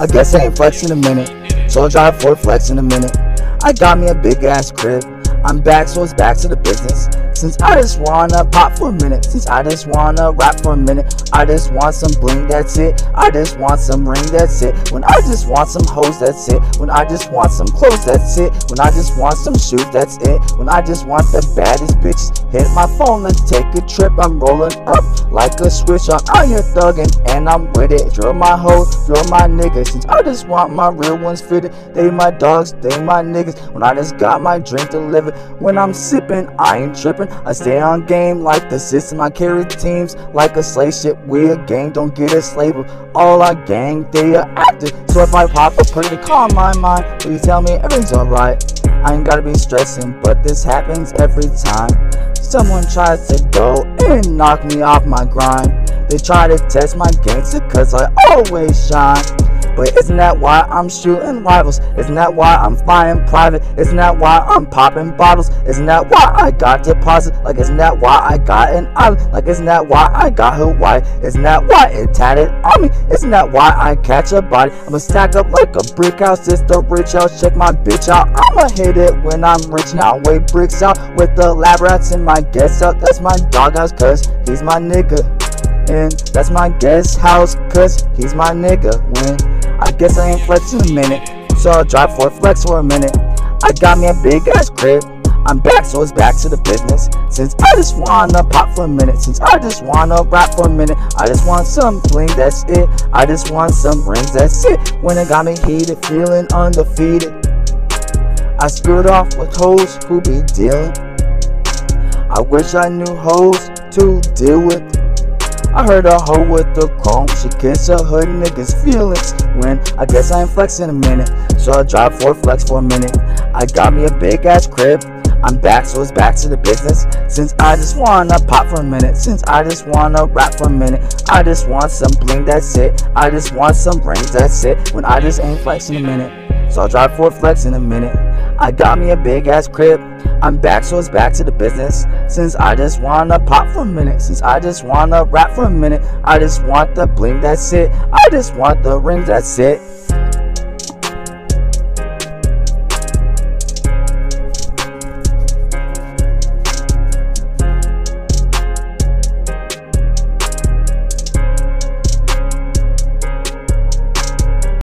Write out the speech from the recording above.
I guess I ain't flexing a minute. So I drive Ford Flex in a minute. I got me a big ass crib. I'm back, so it's back to the business. Since I just wanna pop for a minute, since I just wanna rap for a minute, I just want some bling, that's it. I just want some ring, that's it. When I just want some hoes, that's it. When I just want some clothes, that's it. When I just want some shoes, that's it. When I just want the baddest bitches, hit my phone, let's take a trip. I'm rolling up like a swisher. Out here thugging and I'm with it. Drill my hoes, drill my niggas. Since I just want my real ones fitted, they my dogs, they my niggas. When I just got my drink delivered, when I'm sipping, I ain't tripping. I stay on game like the system. I carry teams like a slave ship. We a gang, don't get a slave. All our gang, they are active. So if I pop a perky calm my mind, please tell me everything's alright. I ain't gotta be stressing, but this happens every time. Someone tries to go and knock me off my grind. They try to test my gangster cause I always shine. But isn't that why I'm shooting rivals? Isn't that why I'm flying private? Isn't that why I'm popping bottles? Isn't that why I got deposit? Like isn't that why I got an island? Like isn't that why I got Hawaii? Isn't that why it tatted on me? Isn't that why I catch a body? I'ma stack up like a brick house, it's the rich house. Check my bitch out. I'ma hit it when I'm rich now. Weigh bricks out with the lab rats in my guest out. That's my doghouse, cause he's my nigga. And that's my guest house, cause he's my nigga. When I guess I ain't flexing a minute, so I'll drive for a flex for a minute. I got me a big ass crib. I'm back, so it's back to the business. Since I just wanna pop for a minute, since I just wanna rap for a minute, I just want some bling, that's it. I just want some rings, that's it. When it got me heated, feeling undefeated. I screwed off with hoes who be dealing. I wish I knew hoes to deal with. I heard a hoe with the chrome, she gets tell her niggas feelings. When I guess I ain't flexing a minute, so I drive Ford Flex for a minute. I got me a big ass crib. I'm back, so it's back to the business. Since I just wanna pop for a minute, since I just wanna rap for a minute, I just want some bling, that's it. I just want some rings, that's it. When I just ain't flexing a minute, so I'll drive Ford Flex in a minute. I got me a big ass crib. I'm back, so it's back to the business. Since I just wanna pop for a minute, since I just wanna rap for a minute, I just want the bling, that's it. I just want the rings, that's it.